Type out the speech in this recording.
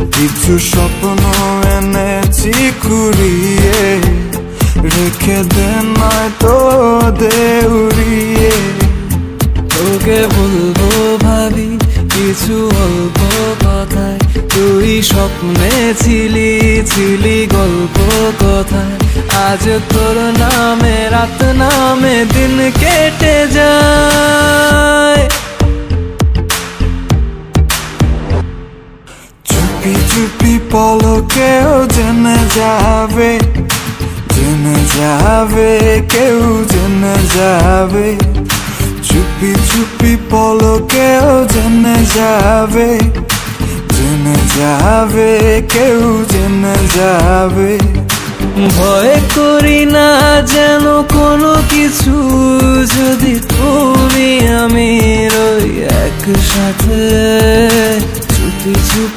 কিছু স্বপ্ন এনেছি কুড়িয়ে। রেখে দে নয়তো দে উড়িয়ে তোকে বলব ভাবি, কিছু অল্প কথায়। তুই স্বপ্নে ছিলি ছিলি গল্প কথায়। আজ তোর নামে, রাত নামে দিন কেটে যায়। চুপি চুপি পলকেও জেনে যাবে জেনে যাবে, কেউ জেনে যাবে। চুপি চুপি পলকেও জেনে যাবে জেনে যাবে, কেউ জেনে যাবে। ভয় করি না যেন কোনো কিছু, যদি তুমি আমি রই একসাথে। চুপি চুপি